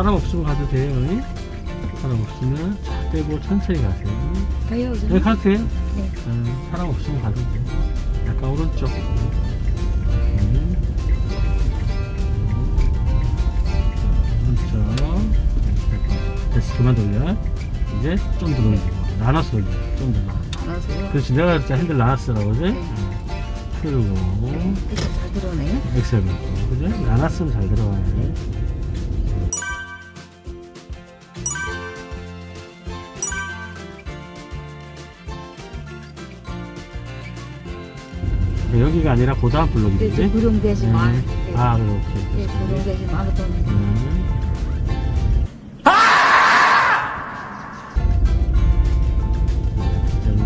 사람 없으면 가도 돼요. 응? 사람 없으면 차 떼고 천천히 가세요. 가요. 네, 가도 돼요. 네. 음, 사람 없으면 가도 돼. 약간 오른쪽. 음. 오른쪽. 됐어. 그만 돌려. 이제 좀 더 돌리고. 나눠서 돌려. 좀 더. 알았어요. 그렇지. 내가 진짜 핸들 나눴으라고, 그지? 네. 음. 풀고. 이렇게 잘 들어오네요. 엑셀 밟고. 그지? 나눴으면 잘 들어 근데 여기가 아니라 그 다음 블록이지? 네, 구룡되지 마. 네. 아. 네, 구룡되지 말고 또 음.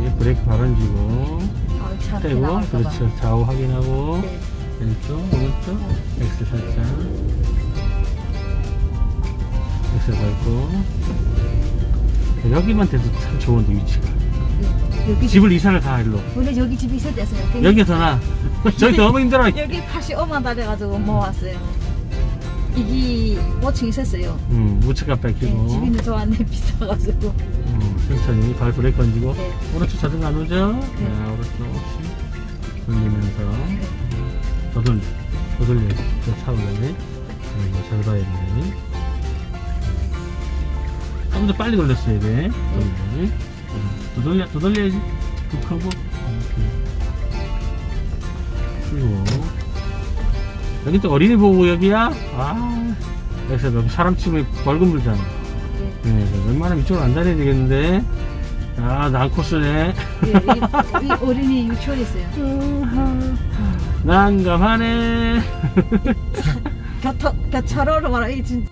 여기 브레이크 발언지고 아, 차 떼고. 그렇죠 좌우 확인하고 네. 왼쪽 오른쪽 엑스 살짝 엑스 밟고 여기만 돼도 참 좋은데 위치가 네. 여기 집을 이사를 가 일로 원래 여기 집이. 근데 여기가 더 나아 저기 너무 힘들어 여기 팥이 어마다돼가지고 모았어요. 이게 5층 있었어요. 음, 우측 네, 뺏기고 집이는 좋았네 비싸가지고. 음, 천천히 발 브레이크 얹고 네. 오른쪽 자전거 안 오죠? 네. 네, 오른쪽 없이 돌리면서 네. 더 돌려 더 돌려 더 차올라네 음, 잘 봐야 돼 좀더 빨리 돌렸어야 돼 음, 더 돌려 더 돌려야지 툭하고 풀고 여기 또 어린이 여기야? 아 여기서 여기 사람 치면 벌금 물잖아 네. 네, 네, 웬만하면 이쪽으로 안 다녀야 되겠는데. 아, 난코스네. 네, 여기, 여기 어린이 유치원 있어요. 난감하네. 교통, 교차로로 말하면 이 진짜.